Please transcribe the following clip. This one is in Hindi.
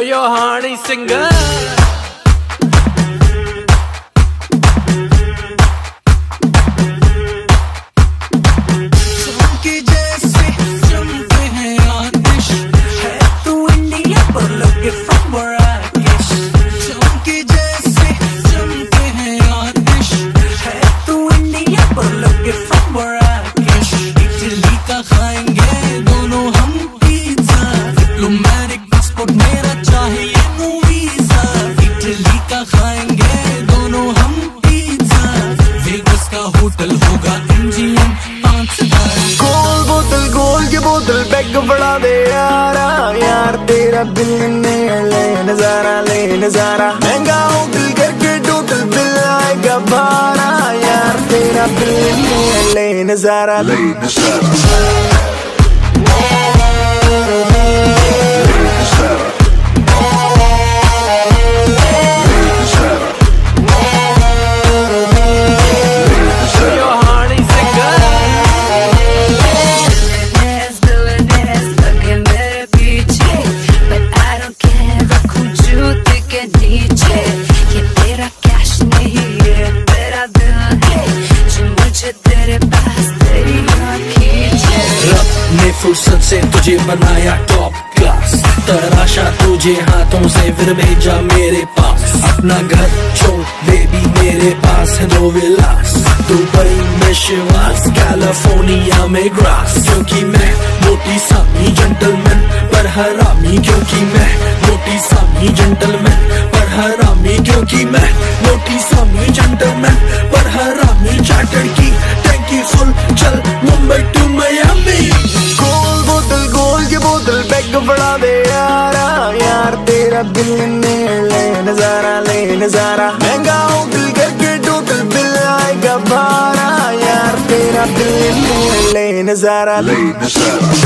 You're a honey, singer. Bag फड़ा दे यारा। यार तेरा दिल ने ले नज़ारा ले नज़ारा। महँगा होटल करके टोटल बिल आएगा बारा यार तेरा दिल ने ले नज़ारा। ले नज़ारा। फुर्सत से तुझे बनाया टॉप क्लास तराशा तुझे हाथों से, फिर भेजा मेरे पास। अपना घर छोड़ बेबी मेरे पास है दो विलास। दुबई में शिवास कैलिफ़ोर्निया में ग्रास क्योंकि मैं मोटी सामी जेंटलमैन पर हरामी क्योंकि मैं मोटी सामी जेंटलमैन तेरा बिल ले, नज़ारा ले, नज़ारा। महँगा होटल करके टोटल बिल आएगा बारा यार, तेरा बिल ले, नज़ारा ले, नज़ारा।